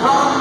Oh.